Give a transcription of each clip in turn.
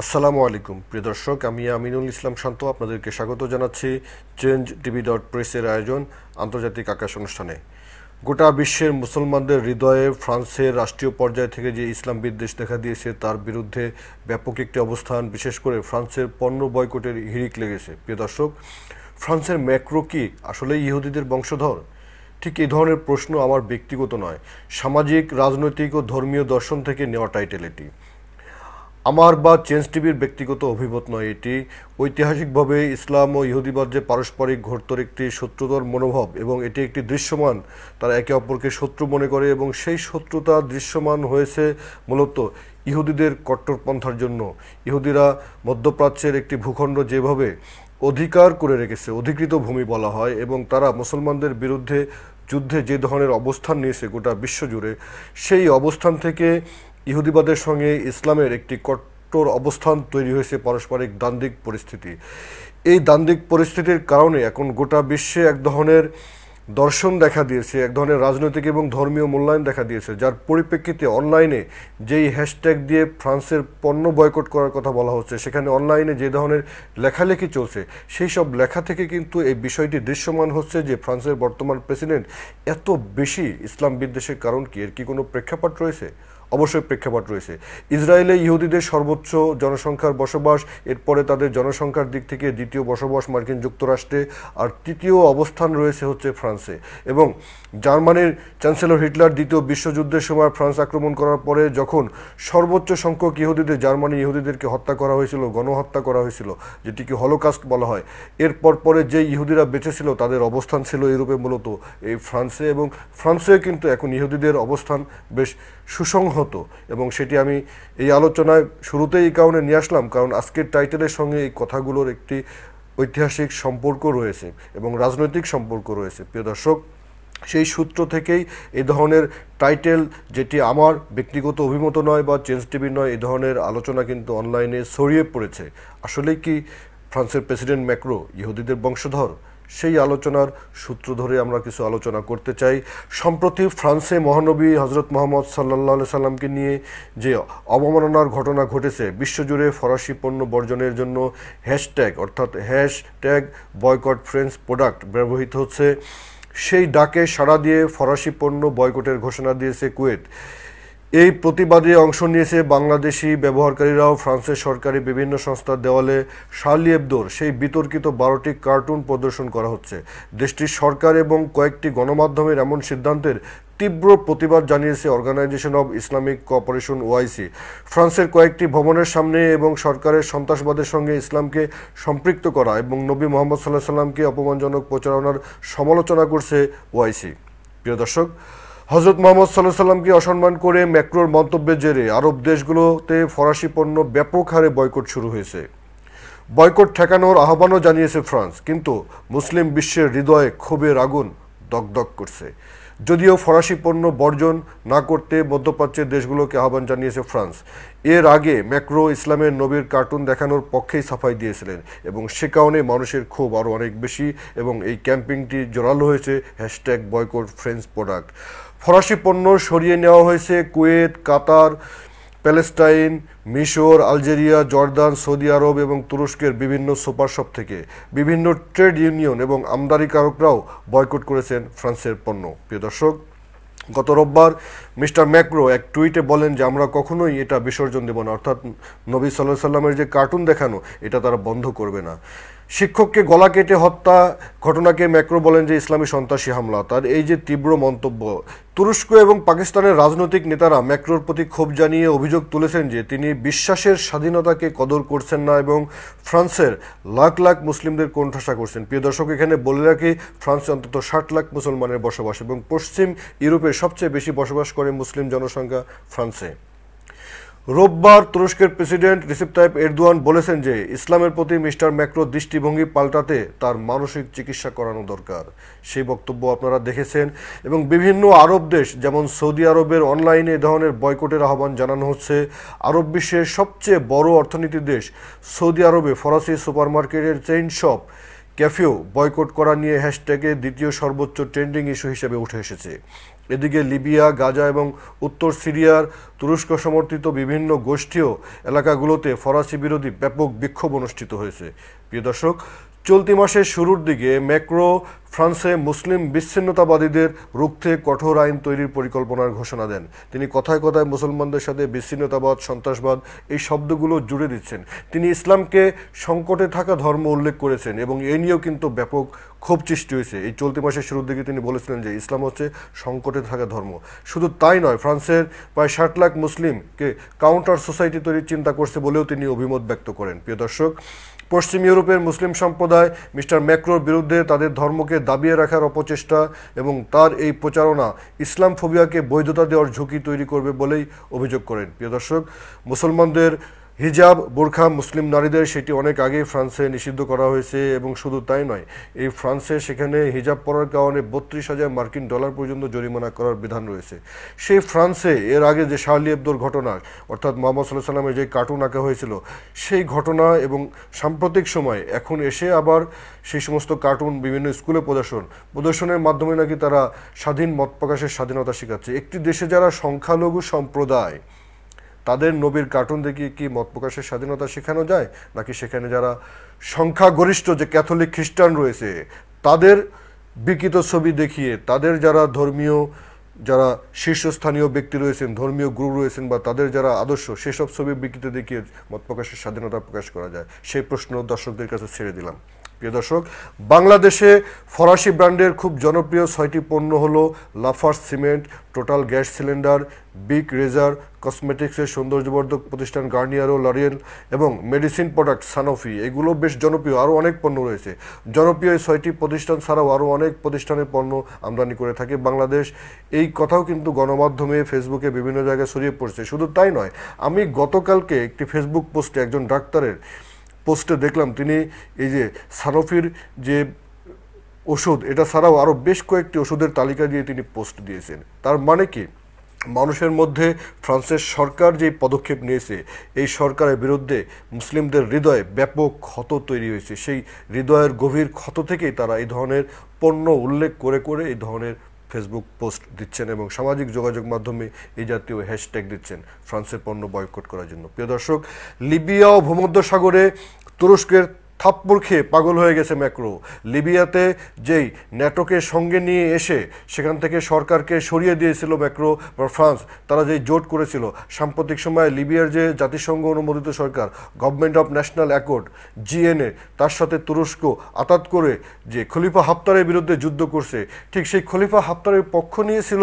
আসসালামু আলাইকুম। প্রিয় দর্শক, আমি আমিনুল ইসলাম শান্ত আপনাদেরকে স্বাগত জানাচ্ছি চেঞ্জ টিভি ডট প্রেসের আয়োজন আন্তর্জাতিক আকাশ অনুষ্ঠানে। গোটা বিশ্বের মুসলমানদের হৃদয়ে ফ্রান্সের রাষ্ট্রীয় পর্যায় থেকে যে ইসলাম বিদ্বেষ দেখা দিয়েছে, তার বিরুদ্ধে ব্যাপক একটি অবস্থান, বিশেষ করে ফ্রান্সের পণ্য বয়কটের হিড়িক লেগেছে। প্রিয় দর্শক, ফ্রান্সের ম্যাক্রো কি আসলে ইহুদিদের বংশধর? ঠিক এই ধরনের প্রশ্ন আমার ব্যক্তিগত নয়। সামাজিক, রাজনৈতিক ও ধর্মীয় দর্শন থেকে নেওয়া টাইটেল এটি। আমার বা চেঞ্জ টিভির ব্যক্তিগত অভিমত নয় এটি। ঐতিহাসিকভাবে ইসলাম ও ইহুদিবাদ যে পারস্পরিক ঘোরতর একটি শত্রুতার মনোভাব এবং এটি একটি দৃশ্যমান, তারা একে অপরকে শত্রু মনে করে এবং সেই শত্রুতা দৃশ্যমান হয়েছে মূলত ইহুদিদের কট্টরপন্থার জন্য। ইহুদিরা মধ্যপ্রাচ্যের একটি ভূখণ্ড যেভাবে অধিকার করে রেখেছে, অধিকৃত ভূমি বলা হয় এবং তারা মুসলমানদের বিরুদ্ধে যুদ্ধে যে ধরনের অবস্থান নিয়েছে গোটা বিশ্বজুড়ে, সেই অবস্থান থেকে ইহুদিবাদের সঙ্গে ইসলামের একটি কট্টর অবস্থান তৈরি হয়েছে পারস্পরিক দ্বান্দ্বিক পরিস্থিতি। এই দ্বান্দ্বিক পরিস্থিতির কারণে এখন গোটা বিশ্বে এক ধরনের দর্শন দেখা দিয়েছে, এক ধরনের রাজনৈতিক এবং ধর্মীয় মূল্যায়ন দেখা দিয়েছে, যার পরিপ্রেক্ষিতে অনলাইনে যেই হ্যাশট্যাগ দিয়ে ফ্রান্সের পণ্য বয়কট করার কথা বলা হচ্ছে, সেখানে অনলাইনে যে ধরনের লেখালেখি চলছে, সেই সব লেখা থেকে কিন্তু এই বিষয়টি দৃশ্যমান হচ্ছে যে ফ্রান্সের বর্তমান প্রেসিডেন্ট এত বেশি ইসলাম বিদ্বেষের কারণ কি? এর কি কোনো প্রেক্ষাপট রয়েছে? অবশ্যই প্রেক্ষাপট রয়েছে। ইসরায়েলে ইহুদিদের সর্বোচ্চ জনসংখ্যার বসবাস, এরপরে তাদের জনসংখ্যার দিক থেকে দ্বিতীয় বসবাস মার্কিন যুক্তরাষ্ট্রে, আর তৃতীয় অবস্থান রয়েছে হচ্ছে ফ্রান্সে। এবং জার্মানির চ্যান্সেলর হিটলার দ্বিতীয় বিশ্বযুদ্ধের সময় ফ্রান্স আক্রমণ করার পরে যখন সর্বোচ্চ সংখ্যক ইহুদিদের, জার্মানি ইহুদিদেরকে হত্যা করা হয়েছিল, গণহত্যা করা হয়েছিল, যেটিকে হলোকাস্ট বলা হয়, এরপর পরে যে ইহুদিরা বেঁচে ছিল, তাদের অবস্থান ছিল ইউরোপে মূলত এই ফ্রান্সে। এবং ফ্রান্সে কিন্তু এখন ইহুদিদের অবস্থান বেশ সুসংহত এবং সেটি আমি এই আলোচনায় শুরুতেই এই কারণে নিয়ে আসলাম, কারণ আজকের টাইটেলের সঙ্গে এই কথাগুলোর একটি ঐতিহাসিক সম্পর্ক রয়েছে এবং রাজনৈতিক সম্পর্ক রয়েছে। প্রিয় দর্শক, সেই সূত্র থেকেই এই ধরনের টাইটেল যেটি আমার ব্যক্তিগত অভিমত নয় বা চেঞ্জ টিভি নয় এই ধরনের আলোচনা কিন্তু অনলাইনে ছড়িয়ে পড়েছে। আসলেই কি ফ্রান্সের প্রেসিডেন্ট ম্যাক্রো ইহুদিদের বংশধর? সেই আলোচনার সূত্র ধরে আমরা কিছু আলোচনা করতে চাই। সম্প্রতি ফ্রান্সে মহানবী হজরত মোহাম্মদ সাল্লাহ সাল্লামকে নিয়ে যে অবমাননার ঘটনা ঘটেছে, বিশ্বজুড়ে ফরাসি পণ্য বর্জনের জন্য হ্যাশট্যাগ অর্থাৎ হ্যাশট্যাগ বয়কট ফ্রেন্স প্রোডাক্ট ব্যবহৃত হচ্ছে। সেই ডাকে সাড়া দিয়ে ফরাসি পণ্য বয়কটের ঘোষণা দিয়েছে কুয়েত। এই প্রতিবাদে অংশ নিয়েছে বাংলাদেশি ব্যবহারকারীরাও, ফ্রান্সের সরকারি বিভিন্ন সংস্থার দেওয়ালে শার্লি এবদোর সেই বিতর্কিত বারোটি কার্টুন প্রদর্শন করা হচ্ছে। দেশটির সরকার এবং কয়েকটি গণমাধ্যমের এমন সিদ্ধান্তের তীব্র প্রতিবাদ জানিয়েছে Organisation of Islamic Cooperation OIC ফ্রান্সের কয়েকটি ভবনের সামনে এবং সরকারের সন্ত্রাসবাদের সঙ্গে ইসলামকে সম্পৃক্ত করা এবং নবী মোহাম্মদ সাল্লাহ সাল্লামকে অপমানজনক প্রচারণার সমালোচনা করছে ওআইসি প্রিয় দর্শক হজরত মোহাম্মদ সাল্লাহ সাল্লামকে অসম্মান করে ম্যাক্রোর মন্তব্যের জেরে আরব দেশগুলোতে ফরাসি পণ্য ব্যাপক হারে বয়কট শুরু হয়েছে। বয়কট ঠেকানোর আহ্বানও জানিয়েছে ফ্রান্স, কিন্তু মুসলিম বিশ্বের হৃদয়ে ক্ষোভের আগুন দগদগ করছে। যদিও ফরাসি পণ্য বর্জন না করতে মধ্যপ্রাচ্যের দেশগুলোকে আহ্বান জানিয়েছে ফ্রান্স, এর আগে ম্যাক্রো ইসলামের নবীর কার্টুন দেখানোর পক্ষেই সাফাই দিয়েছিলেন এবং সে কারণে মানুষের ক্ষোভ আরও অনেক বেশি এবং এই ক্যাম্পিংটি জোরালো হয়েছে হ্যাশট্যাগ বয়কট ফ্রেন্স প্রোডাক্ট। ফরাসি পণ্য সরিয়ে নেওয়া হয়েছে কুয়েত, কাতার, প্যালেস্টাইন, মিশর, আলজেরিয়া, জর্দান, সৌদি আরব এবং তুরস্কের বিভিন্ন সুপার শপ থেকে বিভিন্ন ট্রেড ইউনিয়ন এবং আমদানিকারকরাও বয়কট করেছেন ফ্রান্সের পণ্য। প্রিয় দর্শক, গত রোববার মিস্টার ম্যাক্রো এক টুইটে বলেন যে, আমরা কখনোই এটা বিসর্জন দেব না। অর্থাৎ নবী সাল্লাহ সাল্লামের যে কার্টুন দেখানো, এটা তারা বন্ধ করবে না। শিক্ষককে গলা কেটে হত্যা ঘটনাকে ম্যাক্রো বলেন যে ইসলামী সন্ত্রাসী হামলা। তার এই যে তীব্র মন্তব্য, তুরস্ক এবং পাকিস্তানের রাজনৈতিক নেতারা ম্যাক্রোর প্রতি ক্ষোভ জানিয়ে অভিযোগ তুলেছেন যে তিনি বিশ্বাসের স্বাধীনতাকে কদর করছেন না এবং ফ্রান্সের লাখ লাখ মুসলিমদের কোণঠাসা করছেন। প্রিয় দর্শক, এখানে বলে রাখি, ফ্রান্সে অন্তত ষাট লাখ মুসলমানের বসবাস এবং পশ্চিম ইউরোপে সবচেয়ে বেশি বসবাস করে মুসলিম জনসংখ্যা ফ্রান্সে। রোববার তুরস্কের প্রেসিডেন্ট রিসিপ তাইপ এরদোয়ান বলেছেন যে ইসলামের প্রতি মিস্টার ম্যাক্রো দৃষ্টিভঙ্গি পাল্টাতে তার মানসিক চিকিৎসা করানো দরকার। সেই বক্তব্য আপনারা দেখেছেন এবং বিভিন্ন আরব দেশ, যেমন সৌদি আরবের অনলাইনে এ ধরনের বয়কটের আহ্বান জানানো হচ্ছে। আরব বিশ্বের সবচেয়ে বড় অর্থনীতি দেশ, সৌদি আরবে ফরাসি সুপারমার্কেটের চেইন শপ, ক্যাফেও বয়কট করা নিয়ে হ্যাশট্যাগে দ্বিতীয় সর্বোচ্চ ট্রেন্ডিং ইস্যু হিসেবে উঠে এসেছে। এদিকে লিবিয়া, গাজা এবং উত্তর সিরিয়ার তুরস্ক সমর্থিত বিভিন্ন গোষ্ঠীয় এলাকাগুলোতে ফরাসি বিরোধী ব্যাপক বিক্ষোভ অনুষ্ঠিত হয়েছে। প্রিয় দর্শক, চলতি মাসের শুরুর দিকে ম্যাক্রো ফ্রান্সে মুসলিম বিচ্ছিন্নতাবাদীদের রুখতে কঠোর আইন তৈরির পরিকল্পনার ঘোষণা দেন। তিনি কথায় কথায় মুসলমানদের সাথে বিচ্ছিন্নতাবাদ, সন্ত্রাসবাদ এই শব্দগুলো জুড়ে দিচ্ছেন। তিনি ইসলামকে সংকটে থাকা ধর্ম উল্লেখ করেছেন এবং এ নিয়েও কিন্তু ব্যাপক ক্ষোভ সৃষ্টি হয়েছে। এই চলতি মাসের শুরুর দিকে তিনি বলেছিলেন যে, ইসলাম হচ্ছে সংকটে থাকা ধর্ম। শুধু তাই নয়, ফ্রান্সের প্রায় ষাট লাখ মুসলিমকে কাউন্টার সোসাইটি তৈরির চিন্তা করছে বলেও তিনি অভিমত ব্যক্ত করেন। প্রিয় দর্শক, পশ্চিম ইউরোপের মুসলিম সম্প্রদায় মিস্টার ম্যাক্রোর বিরুদ্ধে তাদের ধর্মকে দাবিয়ে রাখার অপচেষ্টা এবং তার এই প্রচারণা ইসলাম ফোবিয়াকে বৈধতা দেওয়ার ঝুঁকি তৈরি করবে বলেই অভিযোগ করেন। প্রিয় দর্শক, মুসলমানদের হিজাব, বোরখা, মুসলিম নারীদের সেটি অনেক আগেই ফ্রান্সে নিষিদ্ধ করা হয়েছে এবং শুধু তাই নয়, এই ফ্রান্সে সেখানে হিজাব পরার কারণে বত্রিশ হাজার মার্কিন ডলার পর্যন্ত জরিমানা করার বিধান রয়েছে। সেই ফ্রান্সে এর আগে যে শার্লি এবদোর ঘটনা, অর্থাৎ মোহাম্মদ সাল্লাহ সাল্লামের যে কার্টুন আঁকা হয়েছিল, সেই ঘটনা এবং সাম্প্রতিক সময় এখন এসে আবার সেই সমস্ত কার্টুন বিভিন্ন স্কুলে প্রদর্শন, প্রদর্শনের মাধ্যমে নাকি তারা স্বাধীন মত প্রকাশের স্বাধীনতা শেখাচ্ছে। একটি দেশে যারা সংখ্যালঘু সম্প্রদায় তাদের নবীর কার্টুন দেখিয়ে কি মত প্রকাশের স্বাধীনতা শেখানো যায়? নাকি সেখানে যারা সংখ্যাগরিষ্ঠ যে ক্যাথলিক খ্রিস্টান রয়েছে, তাদের বিকৃত ছবি দেখিয়ে, তাদের যারা ধর্মীয়, যারা শীর্ষস্থানীয় ব্যক্তি রয়েছেন, ধর্মীয় গুরু রয়েছেন বা তাদের যারা আদর্শ, সেসব ছবি বিকৃত দেখিয়ে মত প্রকাশের স্বাধীনতা প্রকাশ করা যায়? সেই প্রশ্ন দর্শকদের কাছে ছেড়ে দিলাম। প্রিয় দর্শক, বাংলাদেশে ফরাসি ব্র্যান্ডের খুব জনপ্রিয় ছয়টি পণ্য হলো Lafarge cement, Total gas cylinder, Bic razor, কসমেটিক্সের সৌন্দর্যবর্ধক প্রতিষ্ঠান গার্নিয়ারো লরিয়েল এবং মেডিসিন প্রোডাক্ট সানোফি। এগুলো বেশ জনপ্রিয়, আরও অনেক পণ্য রয়েছে। জনপ্রিয় এই ছয়টি প্রতিষ্ঠান ছাড়াও আরও অনেক প্রতিষ্ঠানের পণ্য আমদানি করে থাকে বাংলাদেশ। এই কথাও কিন্তু গণমাধ্যমে, ফেসবুকে বিভিন্ন জায়গায় ছড়িয়ে পড়ছে। শুধু তাই নয়, আমি গতকালকে একটি ফেসবুক পোস্টে একজন ডাক্তারের পোস্টে দেখলাম তিনি এই যে সানোফির যে ওষুধ, এটা ছাড়াও আরও বেশ কয়েকটি ওষুধের তালিকা দিয়ে তিনি পোস্ট দিয়েছেন। তার মানে কি? মানুষের মধ্যে ফ্রান্সের সরকার যে পদক্ষেপ নিয়েছে, এই সরকারের বিরুদ্ধে মুসলিমদের হৃদয়ে ব্যাপক ক্ষত তৈরি হয়েছে। সেই হৃদয়ের গভীর ক্ষত থেকেই তারা এই ধরনের পণ্য উল্লেখ করে করে এই ধরনের ফেসবুক পোস্ট দিচ্ছেন এবং সামাজিক যোগাযোগ মাধ্যমে এই জাতীয় হ্যাশট্যাগ দিচ্ছেন ফ্রান্সের পণ্য বয়কট করার জন্য। প্রিয় দর্শক, লিবিয়া ও ভূমধ্য সাগরে তুরস্কের থাপ্পড় খেয়ে পাগল হয়ে গেছে ম্যাক্রো। লিবিয়াতে যেই ন্যাটোকে সঙ্গে নিয়ে এসে সেখান থেকে সরকারকে সরিয়ে দিয়েছিল ম্যাক্রো বা ফ্রান্স, তারা যেই জোট করেছিল। সাম্প্রতিক সময়ে লিবিয়ার যে জাতিসংঘ অনুমোদিত সরকার Government of National Accord GNA তার সাথে তুরস্ক আতাত করে যে খলিফা হাফতারের বিরুদ্ধে যুদ্ধ করছে, ঠিক সেই খলিফা হাফতারের পক্ষ নিয়েছিল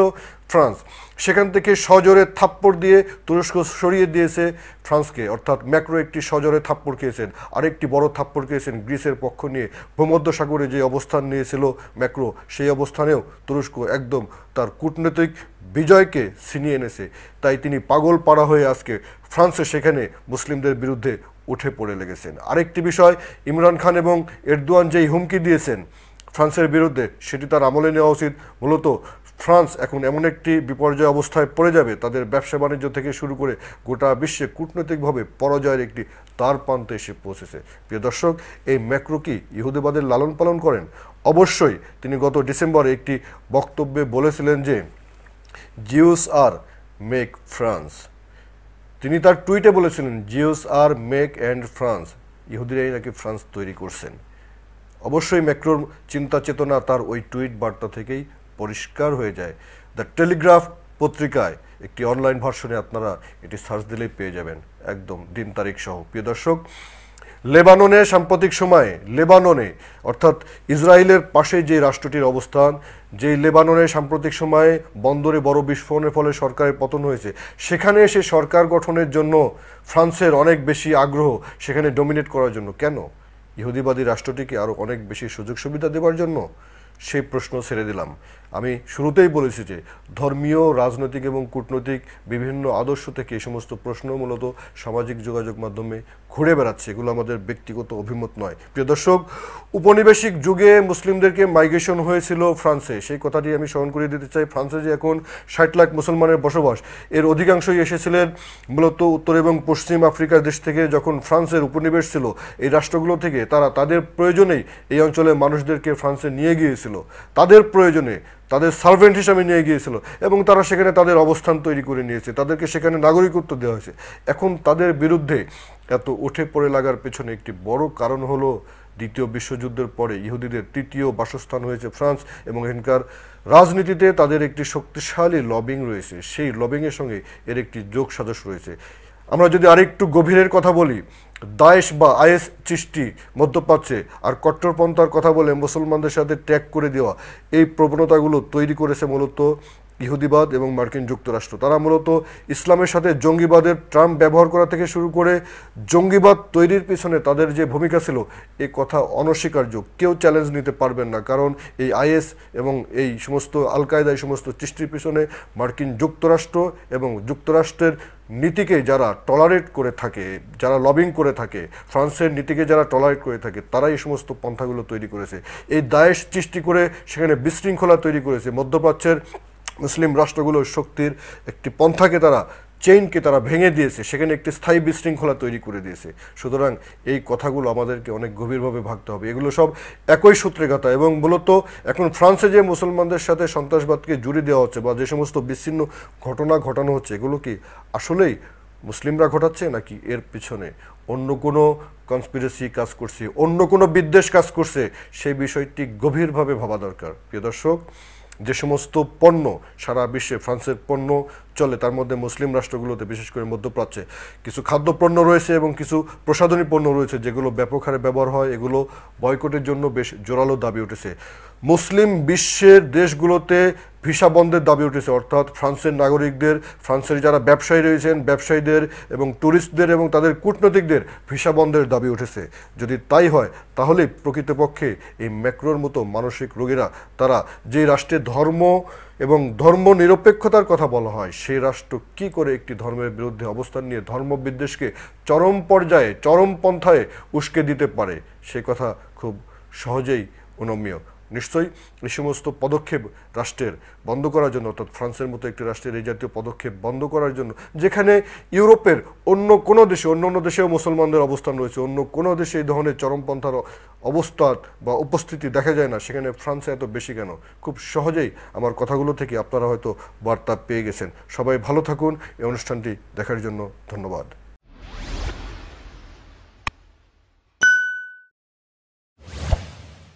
ফ্রান্স। সেখান থেকে সজোরে থাপ্পড় দিয়ে তুরস্ক সরিয়ে দিয়েছে ফ্রান্সকে। অর্থাৎ ম্যাক্রো একটি সজোরে থাপ্পড় খেয়েছেন, আরেকটি বড় থাপ্পড় খেয়েছেন গ্রিসের পক্ষ নিয়ে। ভূমধ্য সাগরে যে অবস্থান নিয়েছিল ম্যাক্রো, সেই অবস্থানেও তুরস্ক একদম তার কূটনৈতিক বিজয়কে ছিনিয়ে এনেছে। তাই তিনি পাগল পাড়া হয়ে আজকে ফ্রান্সে সেখানে মুসলিমদের বিরুদ্ধে উঠে পড়ে লেগেছেন। আরেকটি বিষয়, ইমরান খান এবং এরদোয়ান যেই হুমকি দিয়েছেন ফ্রান্সের বিরুদ্ধে, সেটি তার আমলে নেওয়া উচিত। মূলত ফ্রান্স এখন এমন একটি বিপর্যয় অবস্থায় পড়ে যাবে, তাদের ব্যবসা বাণিজ্য থেকে শুরু করে গোটা বিশ্বে কূটনৈতিকভাবে পরাজয়ের একটি তার প্রান্তে এসে পৌঁছেছে। প্রিয় দর্শক, এই ম্যাক্রো কি ইহুদিবাদের লালন পালন করেন? অবশ্যই তিনি গত ডিসেম্বরে একটি বক্তব্যে বলেছিলেন যে, জিউস আর মেক ফ্রান্স। তিনি তার টুইটে বলেছিলেন, Jews are make and France. ইহুদিরাই নাকি ফ্রান্স তৈরি করছেন। অবশ্যই ম্যাক্রোর চিন্তা চেতনা তার ওই টুইট বার্তা থেকেই পরিষ্কার হয়ে যায়। দ্য টেলিগ্রাফ পত্রিকায় একটি অনলাইন ভার্সনে আপনারা এটি সার্চ দিলেই পেয়ে যাবেন। একদম দিন তারিখ সহ। প্রিয় দর্শক, লেবাননে সাম্প্রতিক সময়ে, লেবাননে, অর্থাৎ ইসরায়েলের পাশে যে রাষ্ট্রটির অবস্থান, যেই লেবাননে সাম্প্রতিক সময়ে বন্দরে বড় বিস্ফোরণের ফলে সরকারের পতন হয়েছে, সেখানে এসে সরকার গঠনের জন্য ফ্রান্সের অনেক বেশি আগ্রহ সেখানে ডমিনেট করার জন্য। কেন? ইহুদিবাদী রাষ্ট্রটিকে আরও অনেক বেশি সুযোগ সুবিধা দেওয়ার জন্য? সেই প্রশ্ন ছেড়ে দিলাম। আমি শুরুতেই বলেছি যে ধর্মীয়, রাজনৈতিক এবং কূটনৈতিক বিভিন্ন আদর্শ থেকে এই সমস্ত প্রশ্ন মূলত সামাজিক যোগাযোগ মাধ্যমে ঘুরে বেড়াচ্ছে। এগুলো আমাদের ব্যক্তিগত অভিমত নয়। প্রিয় দর্শক উপনিবেশিক যুগে মুসলিমদেরকে মাইগ্রেশন হয়েছিল ফ্রান্সে। সেই কথাটি আমি স্মরণ করিয়ে দিতে চাই। ফ্রান্সে যে এখন ষাট লাখ মুসলমানের বসবাস, এর অধিকাংশই এসেছিলেন মূলত উত্তর এবং পশ্চিম আফ্রিকার দেশ থেকে। যখন ফ্রান্সের উপনিবেশ ছিল, এই রাষ্ট্রগুলো থেকে তারা তাদের প্রয়োজনেই এই অঞ্চলের মানুষদেরকে ফ্রান্সে নিয়ে গিয়েছিল। তাদের প্রয়োজনে তাদের সার্ভেন্ট হিসাবে নিয়ে গিয়েছিল এবং তারা সেখানে তাদের অবস্থান তৈরি করে নিয়েছে। তাদেরকে সেখানে নাগরিকত্ব দেওয়া হয়েছে। এখন তাদের বিরুদ্ধে এত উঠে পড়ে লাগার পেছনে একটি বড় কারণ হলো দ্বিতীয় বিশ্বযুদ্ধের পরে ইহুদিদের তৃতীয় বাসস্থান হয়েছে ফ্রান্স এবং এখানকার রাজনীতিতে তাদের একটি শক্তিশালী লবিং রয়েছে। সেই লবিংয়ের সঙ্গে এর একটি যোগ সাজস রয়েছে। আমরা যদি আরেকটু গভীরের কথা বলি, দায়েশ বা আইএস চিষ্টি মধ্যপ্রাচ্যে আর কট্টরপন্থার কথা বলে মুসলমানদের সাথে ট্যাগ করে দেওয়া, এই প্রবণতাগুলো তৈরি করেছে মূলত ইহুদিবাদ এবং মার্কিন যুক্তরাষ্ট্র। তারা মূলত ইসলামের সাথে জঙ্গিবাদের ট্রাম্প ব্যবহার করা থেকে শুরু করে জঙ্গিবাদ তৈরির পিছনে তাদের যে ভূমিকা ছিল, এ কথা অনস্বীকার্য। কেউ চ্যালেঞ্জ নিতে পারবেন না, কারণ এই আইএস এবং এই সমস্ত আল কায়দা এই সমস্ত সৃষ্টির পিছনে মার্কিন যুক্তরাষ্ট্র এবং যুক্তরাষ্ট্রের নীতিকে যারা টলারেট করে থাকে, যারা লবিং করে থাকে, ফ্রান্সের নীতিকে যারা টলারেট করে থাকে, তারাই এই সমস্ত পন্থাগুলো তৈরি করেছে। এই দায়েশ সৃষ্টি করে সেখানে বিশৃঙ্খলা তৈরি করেছে মধ্যপ্রাচ্যের মুসলিম রাষ্ট্রগুলোর শক্তির একটি পন্থাকে তারা চেইনকে তারা ভেঙে দিয়েছে, সেখানে একটি স্থায়ী বিশৃঙ্খলা তৈরি করে দিয়েছে। সুতরাং এই কথাগুলো আমাদেরকে অনেক গভীরভাবে ভাবতে হবে। এগুলো সব একই সূত্রে গাথা এবং মূলত এখন ফ্রান্সে যে মুসলমানদের সাথে সন্ত্রাসবাদকে জুড়ে দেওয়া হচ্ছে বা যে সমস্ত বিচ্ছিন্ন ঘটনা ঘটানো হচ্ছে, এগুলো কি আসলেই মুসলিমরা ঘটাচ্ছে নাকি এর পিছনে অন্য কোনো কনস্পিরেসি কাজ করছে, অন্য কোনো বিদ্বেষ কাজ করছে, সেই বিষয়টি গভীরভাবে ভাবা দরকার। প্রিয় দর্শক যে সমস্ত পণ্য সারা বিশ্বে ফ্রান্সের পণ্য চলে, তার মধ্যে মুসলিম রাষ্ট্রগুলোতে, বিশেষ করে মধ্যপ্রাচ্যে, কিছু খাদ্যপণ্য রয়েছে এবং কিছু প্রসাধনী পণ্য রয়েছে, যেগুলো ব্যাপক হারে ব্যবহার হয়, এগুলো বয়কটের জন্য বেশ জোরালো দাবি উঠেছে। মুসলিম বিশ্বের দেশগুলোতে ভিসা বন্ধের দাবি উঠেছে, অর্থাৎ ফ্রান্সের নাগরিকদের, ফ্রান্সের যারা ব্যবসায়ী রয়েছেন, ব্যবসায়ীদের এবং ট্যুরিস্টদের এবং তাদের কূটনৈতিকদের ভিসা বন্ধের দাবি উঠেছে। যদি তাই হয় তাহলে প্রকৃতপক্ষে এই ম্যাক্রোর মতো মানসিক রোগীরা, তারা যে রাষ্ট্রের ধর্ম এবং ধর্ম নিরপেক্ষতার কথা বলা হয় সেই রাষ্ট্র কি করে একটি ধর্মের বিরুদ্ধে অবস্থান নিয়ে ধর্মবিদ্বেষকে চরম পর্যায়ে, চরম পন্থায় উস্কে দিতে পারে, সে কথা খুব সহজেই অনম্য নিশ্চয়ই এই সমস্ত পদক্ষেপ রাষ্ট্রের বন্ধ করার জন্য, অর্থাৎ ফ্রান্সের মতো একটি রাষ্ট্রের এই জাতীয় পদক্ষেপ বন্ধ করার জন্য, যেখানে ইউরোপের অন্য কোনো দেশে, অন্য অন্য দেশেও মুসলমানদের অবস্থান রয়েছে, অন্য কোনো দেশে এই ধরনের চরমপন্থার অবস্থা বা উপস্থিতি দেখা যায় না, সেখানে ফ্রান্সে এত বেশি কেন? খুব সহজেই আমার কথাগুলো থেকে আপনারা হয়তো বার্তা পেয়ে গেছেন। সবাই ভালো থাকুন, এই অনুষ্ঠানটি দেখার জন্য ধন্যবাদ।